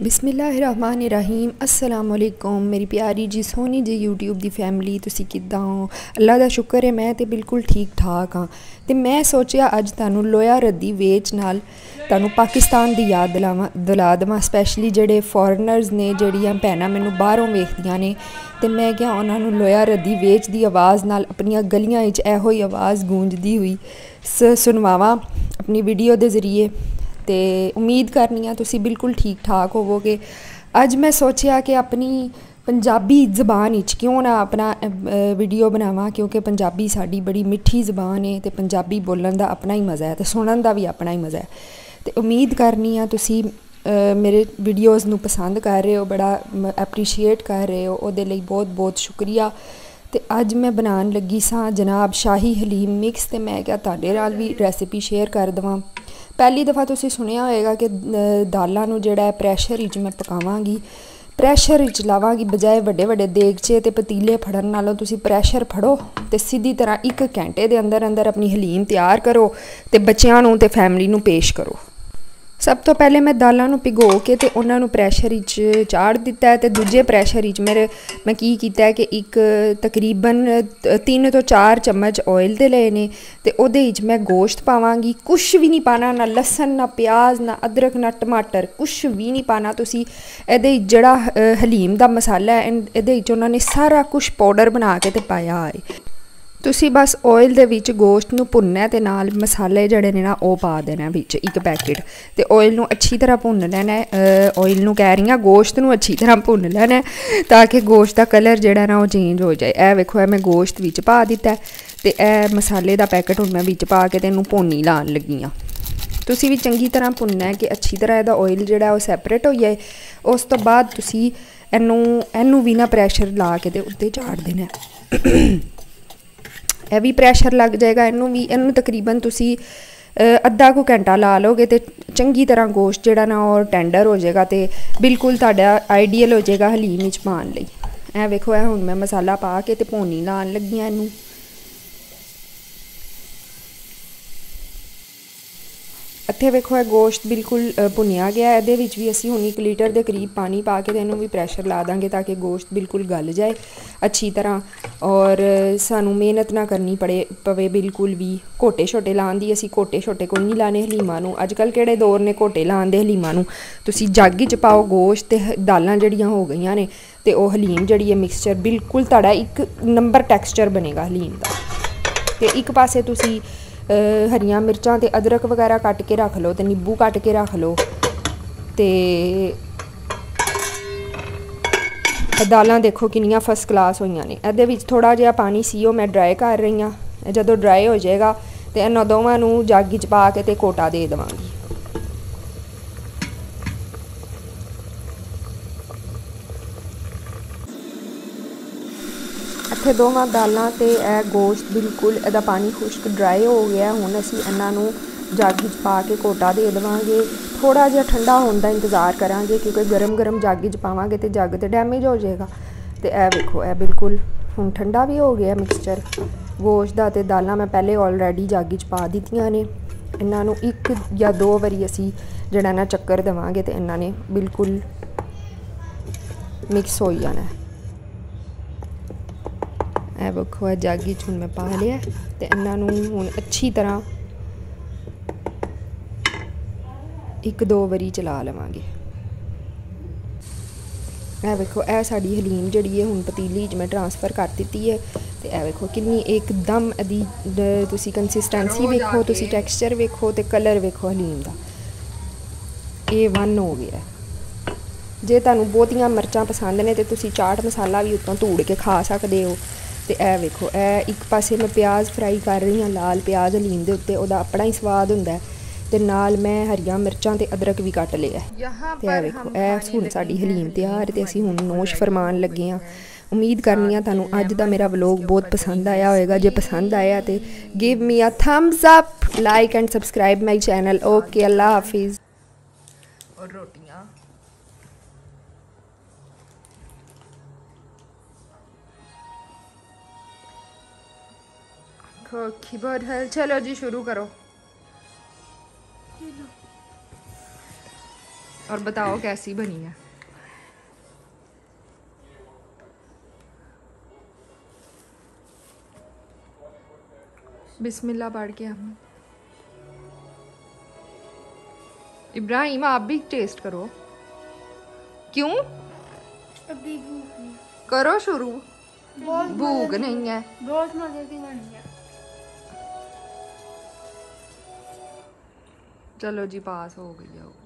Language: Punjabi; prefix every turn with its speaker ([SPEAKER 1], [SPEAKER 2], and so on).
[SPEAKER 1] ਬਿਸਮਿਲ੍ਲਾਹਿਰਰਹਿਮਾਨਿਰਰਹੀਮ। ਅਸਲਾਮ ਅਲੈਕੁਮ ਮੇਰੀ ਪਿਆਰੀ ਜੀ ਸੋਹਣੀ ਜੀ YouTube ਦੀ ਫੈਮਿਲੀ, ਤੁਸੀਂ ਕਿੱਦਾਂ ਹੋ? ਅੱਲਾ ਦਾ ਸ਼ੁਕਰ ਹੈ, ਮੈਂ ਤੇ ਬਿਲਕੁਲ ਠੀਕ ਠਾਕ ਹਾਂ। ਤੇ ਮੈਂ ਸੋਚਿਆ ਅੱਜ ਤੁਹਾਨੂੰ ਲੋਇਆ ਰੱਦੀ ਵੇਚ ਨਾਲ ਤੁਹਾਨੂੰ ਪਾਕਿਸਤਾਨ ਦੀ ਯਾਦ ਦਿਲਾਵਾਂ, ਦਿਲਾ ਦੇਵਾਂ ਸਪੈਸ਼ਲੀ ਜਿਹੜੇ ਫੋਰਨਰਸ ਨੇ, ਜਿਹੜੀਆਂ ਭੈਣਾਂ ਮੈਨੂੰ ਬਾਹਰੋਂ ਵੇਖਦੀਆਂ ਨੇ। ਤੇ ਮੈਂ ਕਿਹਾ ਉਹਨਾਂ ਨੂੰ ਲੋਇਆ ਰੱਦੀ ਵੇਚ ਦੀ ਆਵਾਜ਼ ਨਾਲ ਆਪਣੀਆਂ ਗਲੀਆਂ ਵਿੱਚ ਇਹੋ ਹੀ ਆਵਾਜ਼ ਗੂੰਜਦੀ ਹੋਈ ਸੁਣਵਾਵਾਂ ਆਪਣੀ ਵੀਡੀਓ ਦੇ ਜ਼ਰੀਏ। ਤੇ ਉਮੀਦ ਕਰਨੀ ਆ ਤੁਸੀਂ ਬਿਲਕੁਲ ਠੀਕ ਠਾਕ ਹੋਵੋਗੇ। ਅੱਜ ਮੈਂ ਸੋਚਿਆ ਕਿ ਆਪਣੀ ਪੰਜਾਬੀ ਜ਼ਬਾਨ ਵਿੱਚ ਕਿਉਂ ਨਾ ਆਪਣਾ ਵੀਡੀਓ ਬਣਾਵਾਂ, ਕਿਉਂਕਿ ਪੰਜਾਬੀ ਸਾਡੀ ਬੜੀ ਮਿੱਠੀ ਜ਼ਬਾਨ ਹੈ ਤੇ ਪੰਜਾਬੀ ਬੋਲਣ ਦਾ ਆਪਣਾ ਹੀ ਮਜ਼ਾ ਹੈ ਤੇ ਸੁਣਨ ਦਾ ਵੀ ਆਪਣਾ ਹੀ ਮਜ਼ਾ ਹੈ। ਤੇ ਉਮੀਦ ਕਰਨੀ ਆ ਤੁਸੀਂ ਮੇਰੇ ਵੀਡੀਓਜ਼ ਨੂੰ ਪਸੰਦ ਕਰ ਰਹੇ ਹੋ, ਬੜਾ ਐਪਰੀਸ਼ੀਏਟ ਕਰ ਰਹੇ ਹੋ, ਉਹਦੇ ਲਈ ਬਹੁਤ ਬਹੁਤ ਸ਼ੁਕਰੀਆ। ਤੇ ਅੱਜ ਮੈਂ ਬਣਾਉਣ ਲੱਗੀ ਸਾਂ ਜਨਾਬ ਸ਼ਾਹੀ ਹਲੀਮ ਮਿਕਸ ਤੇ ਮੈਂ ਕਿਹਾ ਤੁਹਾਡੇ ਨਾਲ ਵੀ ਰੈਸਿਪੀ ਸ਼ੇਅਰ ਕਰ ਦਵਾਂ। ਪਹਿਲੀ ਦਫਾ ਤੁਸੀਂ ਸੁਣਿਆ ਹੋਵੇਗਾ ਕਿ ਦਾਲਾਂ ਨੂੰ ਜਿਹੜਾ ਹੈ ਪ੍ਰੈਸ਼ਰ ਵਿੱਚ ਮੈਂ ਪਕਾਵਾਂਗੀ। ਪ੍ਰੈਸ਼ਰ ਵਿੱਚ ਲਾਵਾਂਗੀ ਬਜਾਏ ਵੱਡੇ ਵੱਡੇ ਦੇਗਚੇ ਤੇ ਪਤੀਲੇ ਫੜਨ ਨਾਲੋਂ ਤੁਸੀਂ ਪ੍ਰੈਸ਼ਰ ਫੜੋ ਤੇ ਸਿੱਧੀ ਤਰ੍ਹਾਂ 1 ਘੰਟੇ ਦੇ ਅੰਦਰ ਅੰਦਰ ਆਪਣੀ ਹਲੀਮ ਤਿਆਰ ਕਰੋ ਤੇ ਬੱਚਿਆਂ ਨੂੰ ਤੇ ਫੈਮਿਲੀ ਨੂੰ ਪੇਸ਼ ਕਰੋ। ਸਭ ਤੋਂ ਪਹਿਲੇ ਮੈਂ ਦਾਲਾਂ ਨੂੰ ਭਿਗੋ ਕੇ ਤੇ ਉਹਨਾਂ ਨੂੰ ਪ੍ਰੈਸ਼ਰ ਵਿੱਚ ਚਾੜ ਦਿੱਤਾ ਹੈ ਤੇ ਦੂਜੇ ਪ੍ਰੈਸ਼ਰ ਵਿੱਚ ਮੇਰੇ, ਮੈਂ ਕੀ ਕੀਤਾ ਕਿ ਇੱਕ ਤਕਰੀਬਨ 3 ਤੋਂ 4 ਚਮਚ ਆਇਲ ਦੇ ਲਏ ਨੇ ਤੇ ਉਹਦੇ ਵਿੱਚ ਮੈਂ ਗੋਸ਼ਤ ਪਾਵਾਂਗੀ। ਕੁਝ ਵੀ ਨਹੀਂ ਪਾਣਾ, ਨਾ ਲਸਣ, ਨਾ ਪਿਆਜ਼, ਨਾ ਅਦਰਕ, ਨਾ ਟਮਾਟਰ ਕੁਝ ਵੀ ਨਹੀਂ ਪਾਣਾ ਤੁਸੀਂ। ਇਹਦੇ ਜਿਹੜਾ ਹਲੀਮ ਦਾ ਮਸਾਲਾ ਹੈ ਇਹਦੇ ਵਿੱਚ ਉਹਨਾਂ ਨੇ ਸਾਰਾ ਕੁਝ ਪਾਊਡਰ ਬਣਾ ਕੇ ਤੇ ਪਾਇਆ ਹੈ। ਤੁਸੀਂ ਬਸ ਆਇਲ ਦੇ ਵਿੱਚ ਗੋਸ਼ਤ ਨੂੰ ਭੁੰਨਣਾ ਤੇ ਨਾਲ ਮਸਾਲੇ ਜਿਹੜੇ ਨੇ ਨਾ ਉਹ ਪਾ ਦੇਣਾ ਵਿੱਚ ਇੱਕ ਪੈਕੇਟ ਤੇ ਆਇਲ ਨੂੰ ਅੱਛੀ ਤਰ੍ਹਾਂ ਭੁੰਨ ਲੈਣਾ ਹੈ। ਆਇਲ ਨੂੰ ਕਹਿ ਰਹੀ ਹਾਂ, ਗੋਸ਼ਤ ਨੂੰ ਅੱਛੀ ਤਰ੍ਹਾਂ ਭੁੰਨ ਲੈਣਾ ਤਾਂ ਕਿ ਗੋਸ਼ਤ ਦਾ ਕਲਰ ਜਿਹੜਾ ਨਾ ਉਹ ਚੇਂਜ ਹੋ ਜਾਏ। ਇਹ ਵੇਖੋ, ਇਹ ਮੈਂ ਗੋਸ਼ਤ ਵਿੱਚ ਪਾ ਦਿੱਤਾ ਤੇ ਇਹ ਮਸਾਲੇ ਦਾ ਪੈਕੇਟ ਹੁਣ ਮੈਂ ਵਿੱਚ ਪਾ ਕੇ ਤੇ ਇਹਨੂੰ ਭੁੰਨੀ ਲਾਣ ਲੱਗੀ ਆ ਤੁਸੀਂ ਵੀ ਚੰਗੀ ਤਰ੍ਹਾਂ ਭੁੰਨਣਾ ਹੈ ਕਿ ਅੱਛੀ ਤਰ੍ਹਾਂ ਇਹਦਾ ਆਇਲ ਜਿਹੜਾ ਉਹ ਸੈਪਰੇਟ ਹੋ ਜਾਏ। ਉਸ ਤੋਂ ਬਾਅਦ ਤੁਸੀਂ ਇਹਨੂੰ ਇਹਨੂੰ ਵੀ ਨਾ ਪ੍ਰੈਸ਼ਰ ਲਾ ਕੇ ਤੇ ਉੱਤੇ ਝਾੜ ਦੇਣਾ ਇਹ ਵੀ ਪ੍ਰੈਸ਼ਰ ਲੱਗ ਜਾਏਗਾ, ਇਹਨੂੰ ਵੀ, ਇਹਨੂੰ ਤਕਰੀਬਨ ਤੁਸੀਂ ਅੱਧਾ ਕੁ ਘੰਟਾ ਲਾ ਲੋਗੇ ਤੇ ਚੰਗੀ ਤਰ੍ਹਾਂ ਗੋਸ਼ਤ ਜਿਹੜਾ ਨਾ ਉਹ ਟੈਂਡਰ ਹੋ ਜਾਏਗਾ ਤੇ ਬਿਲਕੁਲ ਤੁਹਾਡਾ ਆਈਡੀਅਲ ਹੋ ਜਾਏਗਾ ਹਲੀਮ ਵਿੱਚ ਪਾਣ ਲਈ। ਇਹ ਵੇਖੋ ਇਹ ਹੁਣ ਮੈਂ ਮਸਾਲਾ ਪਾ ਕੇ ਤੇ ਭੋਨੀ ਲਾਣ ਲੱਗੀਆਂ ਇਹਨੂੰ। ਇੱਥੇ ਵੇਖੋ ਇਹ ਗੋਸ਼ਤ ਬਿਲਕੁਲ ਭੁੰਨਿਆ ਗਿਆ ਇਹਦੇ ਵਿੱਚ ਵੀ ਅਸੀਂ ਹੁਣ 1 ਲੀਟਰ ਦੇ ਕਰੀਬ ਪਾਣੀ ਪਾ ਕੇ ਇਹਨੂੰ ਵੀ ਪ੍ਰੈਸ਼ਰ ਲਾ ਦਾਂਗੇ ਤਾਂ ਕਿ ਗੋਸ਼ਤ ਬਿਲਕੁਲ ਗਲ ਜਾਏ ਅੱਛੀ ਤਰ੍ਹਾਂ। ਔਰ ਸਾਨੂੰ ਮਿਹਨਤ ਨਾ ਕਰਨੀ ਪੜੇ, ਪਵੇ ਬਿਲਕੁਲ ਵੀ। ਕੋਟੇ ਛੋਟੇ ਲਾਣ ਦੀ ਅਸੀਂ ਕੋਟੇ ਛੋਟੇ ਕੋਈ ਨਹੀਂ ਲਾਣੇ ਹਲੀਮਾਂ ਨੂੰ। ਅੱਜ ਕੱਲ ਕਿਹੜੇ ਦੌਰ ਨੇ ਕੋਟੇ ਲਾਣ ਦੇ ਹਲੀਮਾਂ ਨੂੰ? ਤੁਸੀਂ ਜੱਗ 'ਚ ਪਾਓ ਗੋਸ਼ਤ ਤੇ ਦਾਲਾਂ ਜਿਹੜੀਆਂ ਹੋ ਗਈਆਂ ਨੇ ਤੇ ਉਹ ਹਲੀਮ ਜਿਹੜੀ ਹੈ ਮਿਕਸਚਰ ਬਿਲਕੁਲ ਤੁਹਾਡਾ ਇੱਕ ਨੰਬਰ ਟੈਕਸਚਰ ਬਣੇਗਾ ਹਲੀਮ ਦਾ। ਤੇ ਇੱਕ ਪਾਸੇ ਤੁਸੀਂ ਹਰੀਆਂ ਮਿਰਚਾਂ ਤੇ ਅਦਰਕ ਵਗੈਰਾ ਕੱਟ ਕੇ ਰੱਖ ਲਓ ਤੇ ਨਿੰਬੂ ਕੱਟ ਕੇ ਰੱਖ ਲਓ ਤੇ ਦਾਲਾਂ ਦੇਖੋ ਕਿੰਨੀਆਂ ਫਸਟ ਕਲਾਸ ਹੋਈਆਂ ਨੇ। ਇਹਦੇ ਵਿੱਚ ਥੋੜਾ ਜਿਹਾ ਪਾਣੀ ਸੀ, ਉਹ ਮੈਂ ਡਰਾਈ ਕਰ ਰਹੀ ਆ ਜਦੋਂ ਡਰਾਈ ਹੋ ਜਾਏਗਾ ਤੇ ਇਹਨਾਂ ਦੋਵਾਂ ਨੂੰ ਜਾਗੀ 'ਚ ਪਾ ਕੇ ਤੇ ਕੋਟਾ ਦੇ ਦੇਵਾਂਗੀ। ਇੱਥੇ ਦੋਵਾਂ ਦਾਲਾਂ ਤੇ ਇਹ ਗੋਸ਼ਤ ਬਿਲਕੁਲ ਇਹਦਾ ਪਾਣੀ ਖੁਸ਼ਕ ਡਰਾਈ ਹੋ ਗਿਆ। ਹੁਣ ਅਸੀਂ ਇਹਨਾਂ ਨੂੰ ਜੱਗ ਵਿੱਚ ਪਾ ਕੇ ਕੋਟਾ ਦੇ ਦੇਵਾਂਗੇ। ਥੋੜਾ ਜਿਹਾ ਠੰਡਾ ਹੋਣ ਦਾ ਇੰਤਜ਼ਾਰ ਕਰਾਂਗੇ ਕਿਉਂਕਿ ਗਰਮ-ਗਰਮ ਜੱਗ ਵਿੱਚ ਪਾਵਾਂਗੇ ਤੇ ਜੱਗ ਤੇ ਡੈਮੇਜ ਹੋ ਜਾਏਗਾ। ਤੇ ਇਹ ਵੇਖੋ, ਇਹ ਬਿਲਕੁਲ ਹੁਣ ਠੰਡਾ ਵੀ ਹੋ ਗਿਆ ਮਿਕਸਚਰ ਗੋਸ਼ਤ ਦਾ ਤੇ ਦਾਲਾਂ ਮੈਂ ਪਹਿਲੇ ਆਲਰੇਡੀ ਜੱਗ ਵਿੱਚ ਪਾ ਦਿੱਤੀਆਂ ਨੇ। ਇਹਨਾਂ ਨੂੰ ਇੱਕ ਜਾਂ ਦੋ ਵਾਰੀ ਅਸੀਂ ਜਿਹੜਾ ਨਾ ਚੱਕਰ ਦੇਵਾਂਗੇ ਤੇ ਇਹਨਾਂ ਨੇ ਬਿਲਕੁਲ ਮਿਕਸ ਹੋ ਜਾਣਾ ਇਹ ਵੇਖੋ ਜਾਗੀ ਚ ਹੁਣ ਮੈਂ ਪਾ ਲਿਆ ਤੇ ਇਹਨਾਂ ਨੂੰ ਹੁਣ ਅੱਛੀ ਤਰ੍ਹਾਂ ਇੱਕ ਦੋ ਵਾਰੀ ਚਲਾ ਲਵਾਂਗੇ। ਇਹ ਵੇਖੋ ਇਹ ਸਾਡੀ ਹਲੀਮ ਜਿਹੜੀ ਹੈ ਹੁਣ ਪਤੀਲੀ 'ਚ ਮੈਂ ਟ੍ਰਾਂਸਫਰ ਕਰ ਦਿੱਤੀ ਹੈ ਤੇ ਇਹ ਵੇਖੋ ਕਿੰਨੀ ਇੱਕਦਮ ਅਦੀ ਤੁਸੀਂ ਕੰਸਿਸਟੈਂਸੀ ਵੇਖੋ ਤੁਸੀਂ ਟੈਕਸਚਰ ਵੇਖੋ ਤੇ ਕਲਰ ਵੇਖੋ ਹਲੀਮ ਦਾ। ਇਹ ਵਨ ਹੋ ਗਿਆ। ਜੇ ਤੁਹਾਨੂੰ ਬਹੁਤੀਆਂ ਮਿਰਚਾਂ ਪਸੰਦ ਨੇ ਤੇ ਤੁਸੀਂ ਚਾਟ ਮਸਾਲਾ ਵੀ ਉੱਤੋਂ ਧੂੜ ਕੇ ਖਾ ਸਕਦੇ ਹੋ। ਤੇ ਇਹ ਵੇਖੋ ਇਹ ਇੱਕ ਪਾਸੇ ਮੈਂ ਪਿਆਜ਼ ਫਰਾਈ ਕਰ ਰਹੀ ਹਾਂ ਲਾਲ ਪਿਆਜ਼ ਹਲੀਮ ਦੇ ਉੱਤੇ ਉਹਦਾ ਆਪਣਾ ਹੀ ਸਵਾਦ ਹੁੰਦਾ ਤੇ ਨਾਲ ਮੈਂ ਹਰੀਆਂ ਮਿਰਚਾਂ ਤੇ ਅਦਰਕ ਵੀ ਕੱਟ ਲਿਆ ਤੇ ਇਹ ਵੇਖੋ ਇਹ ਹੁਣ ਸਾਡੀ ਹਲੀਮ ਤਿਆਰ ਤੇ ਅਸੀਂ ਹੁਣ ਨੋਸ਼ ਫਰਮਾਨ ਲੱਗੇ ਆ ਉਮੀਦ ਕਰਨੀ ਆ ਤੁਹਾਨੂੰ ਅੱਜ ਦਾ ਮੇਰਾ ਵਲੌਗ ਬਹੁਤ ਪਸੰਦ ਆਇਆ ਹੋਵੇਗਾ ਜੇ ਪਸੰਦ ਆਇਆ ਤੇ give me a thumbs up like and subscribe my channel okay ਅੱਲਾ ਹਾਫਿਜ਼
[SPEAKER 2] ਔਰ कीबोर्ड है। चलो जी शुरू करो।
[SPEAKER 1] और बताओ कैसी बनी है? बिस्मिल्लाह पढ़ के हम। इब्राहिम आप भी टेस्ट करो। क्यों?
[SPEAKER 3] अभी
[SPEAKER 1] करो शुरू। भूख नहीं है।
[SPEAKER 3] बहुत मज़े की बनी है।
[SPEAKER 1] ਚਲੋ ਜੀ ਪਾਸ ਹੋ ਗਈ ਆ ਉਹ।